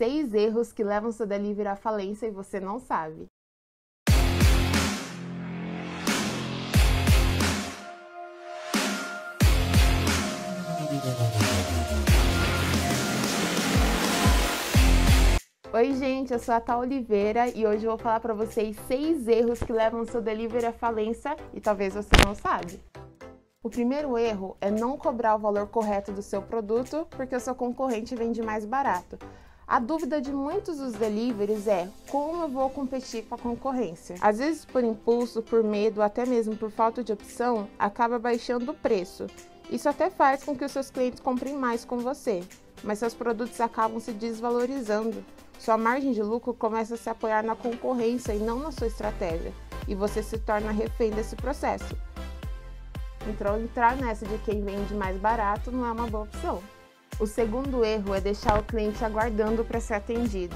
Seis erros que levam seu delivery à falência e você não sabe. Oi, gente, eu sou a Tá Oliveira e hoje eu vou falar para vocês seis erros que levam seu delivery à falência e talvez você não sabe. O primeiro erro é não cobrar o valor correto do seu produto porque o seu concorrente vende mais barato. A dúvida de muitos dos deliveries é como eu vou competir com a concorrência. Às vezes, por impulso, por medo, até mesmo por falta de opção, acaba baixando o preço. Isso até faz com que os seus clientes comprem mais com você, mas seus produtos acabam se desvalorizando. Sua margem de lucro começa a se apoiar na concorrência e não na sua estratégia, e você se torna refém desse processo. Então, entrar nessa de quem vende mais barato não é uma boa opção. O segundo erro é deixar o cliente aguardando para ser atendido.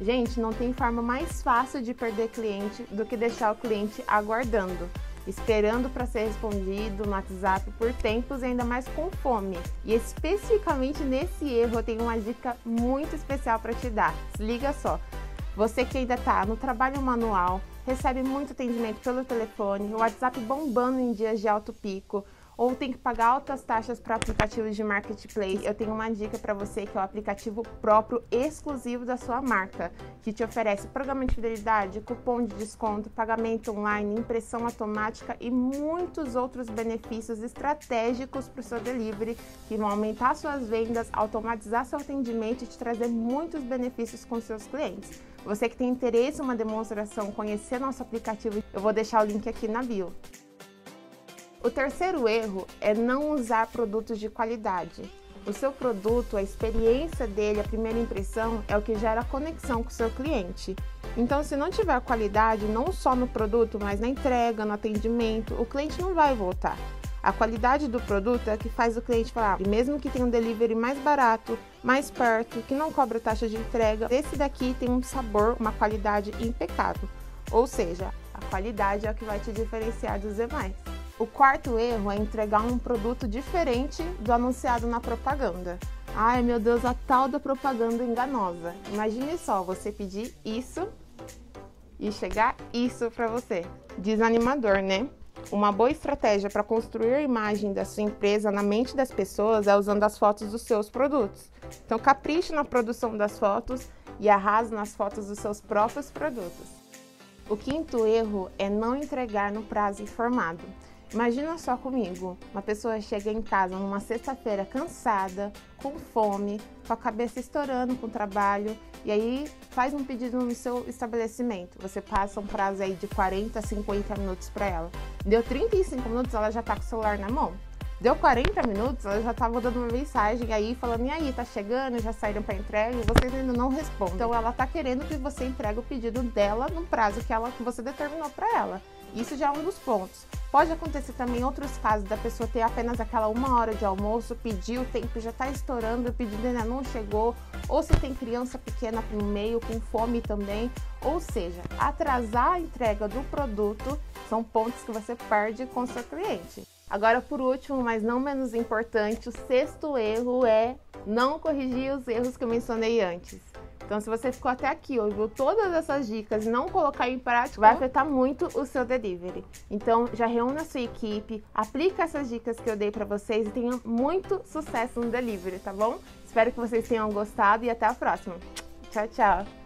Gente, não tem forma mais fácil de perder cliente do que deixar o cliente aguardando, esperando para ser respondido no WhatsApp por tempos e ainda mais com fome. E especificamente nesse erro eu tenho uma dica muito especial para te dar. Se liga só. Você que ainda está no trabalho manual, recebe muito atendimento pelo telefone, o WhatsApp bombando em dias de alto pico, ou tem que pagar altas taxas para aplicativos de marketplace, eu tenho uma dica para você que é o aplicativo próprio exclusivo da sua marca, que te oferece programa de fidelidade, cupom de desconto, pagamento online, impressão automática e muitos outros benefícios estratégicos para o seu delivery que vão aumentar suas vendas, automatizar seu atendimento e te trazer muitos benefícios com seus clientes. Você que tem interesse em uma demonstração, conhecer nosso aplicativo, eu vou deixar o link aqui na bio. O terceiro erro é não usar produtos de qualidade. O seu produto, a experiência dele, a primeira impressão é o que gera conexão com o seu cliente. Então, se não tiver qualidade, não só no produto, mas na entrega, no atendimento, o cliente não vai voltar. A qualidade do produto é que faz o cliente falar, e mesmo que tenha um delivery mais barato, mais perto, que não cobra taxa de entrega, esse daqui tem um sabor, uma qualidade impecável. Ou seja, a qualidade é o que vai te diferenciar dos demais. O quarto erro é entregar um produto diferente do anunciado na propaganda. Ai meu Deus, a tal da propaganda enganosa. Imagine só você pedir isso e chegar isso para você. Desanimador, né? Uma boa estratégia para construir a imagem da sua empresa na mente das pessoas é usando as fotos dos seus produtos. Então, capriche na produção das fotos e arrase nas fotos dos seus próprios produtos. O quinto erro é não entregar no prazo informado. Imagina só comigo, uma pessoa chega em casa numa sexta-feira cansada, com fome, com a cabeça estourando com o trabalho, e aí faz um pedido no seu estabelecimento. Você passa um prazo aí de 40 a 50 minutos para ela. Deu 35 minutos, ela já tá com o celular na mão. Deu 40 minutos, ela já tava dando uma mensagem aí falando: "E aí, tá chegando? Já saíram para entrega?" E vocês ainda não respondem. Então ela tá querendo que você entregue o pedido dela no prazo que ela que você determinou para ela. Isso já é um dos pontos. Pode acontecer também outros casos da pessoa ter apenas aquela uma hora de almoço, pedir, o tempo já está estourando, o pedido ainda não chegou, ou se tem criança pequena no meio, com fome também. Ou seja, atrasar a entrega do produto são pontos que você perde com seu cliente. Agora, por último, mas não menos importante, o sexto erro é não corrigir os erros que eu mencionei antes. Então, se você ficou até aqui, ouviu todas essas dicas e não colocar em prática, vai afetar muito o seu delivery. Então, já reúna a sua equipe, aplica essas dicas que eu dei para vocês e tenha muito sucesso no delivery, tá bom? Espero que vocês tenham gostado e até a próxima. Tchau, tchau!